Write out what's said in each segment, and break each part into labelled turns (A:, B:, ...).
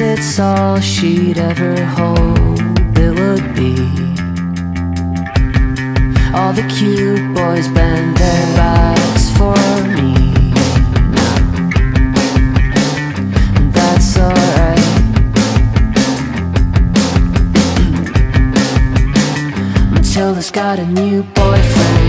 A: it's all she'd ever hope it would be. All the cute boys bend their backs for me. And that's alright. Matilda's got a new boyfriend.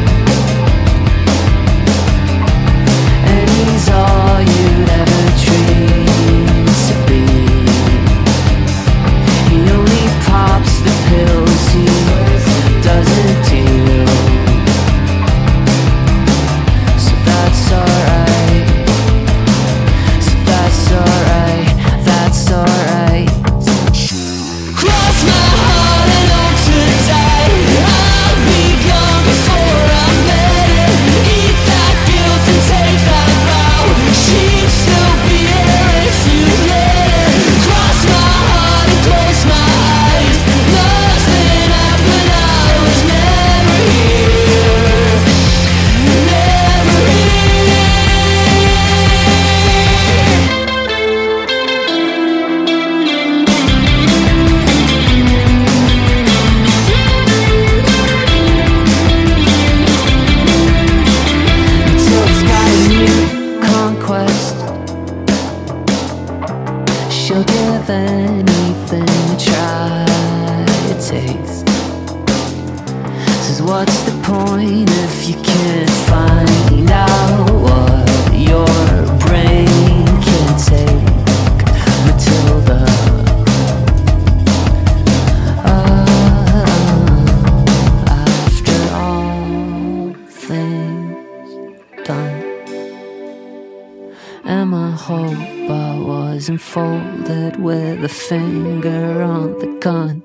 A: Give anything a try a taste. Says, what's the point if you can't find I I wasn't folded with a finger on the gun.